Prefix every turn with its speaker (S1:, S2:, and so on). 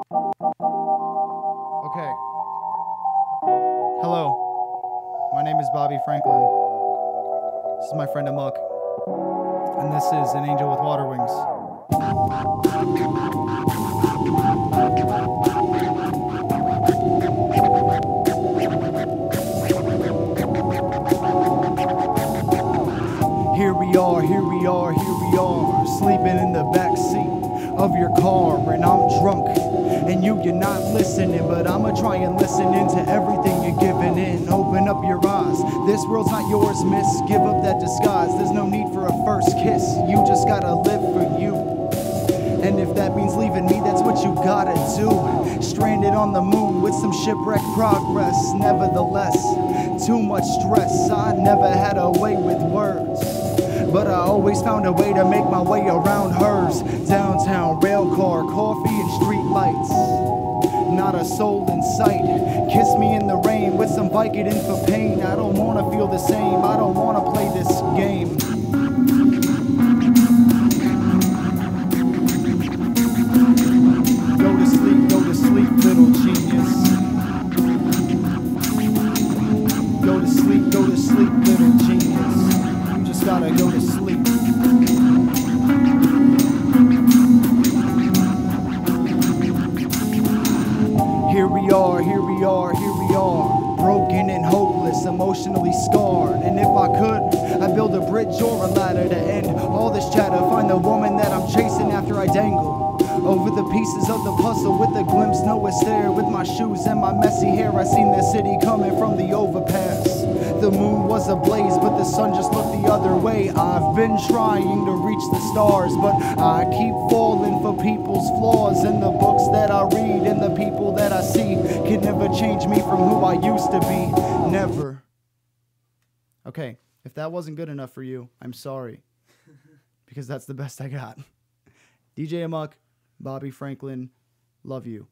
S1: Okay. Hello. My name is Bobby Franklyn. This is my friend Amok. And this is An Angel with Water Wings. Here we are, here we are, here we are, sleeping in the back seat of your car, and I'm drunk. And you, you're not listening, but I'ma try and listen into everything you're giving in. Open up your eyes. This world's not yours, miss. Give up that disguise. There's no need for a first kiss. You just gotta live for you. And if that means leaving me, that's what you gotta do. Stranded on the moon with some shipwreck progress. Nevertheless, too much stress. I never had a way with words. But I always found a way to make my way around hers. Downtown, rail car, coffee, and street a soul in sight. Kiss me in the rain with some Vicodin for pain. I don't wanna feel the same. I don't wanna play this game. Go to sleep, go to sleep, little genius. Go to sleep, go to sleep, little genius. You just gotta go to sleep. We are, here we are, here we are. Broken and hopeless, emotionally scarred. And if I could, I'd build a bridge or a ladder to end all this chatter. Find the woman that I'm chasing after I dangle. Over the pieces of the puzzle with a glimpse, nowhere stare. With my shoes and my messy hair, I seen the city coming from the overpass. The moon was ablaze, but the sun just looked the other way. I've been trying to reach the stars, but I keep falling for people's flaws. And the books that I read change me from who I used to be. Never. Okay, if that wasn't good enough for you, I'm sorry. because that's the best I got. DJ Amok, Bobby Franklyn, love you.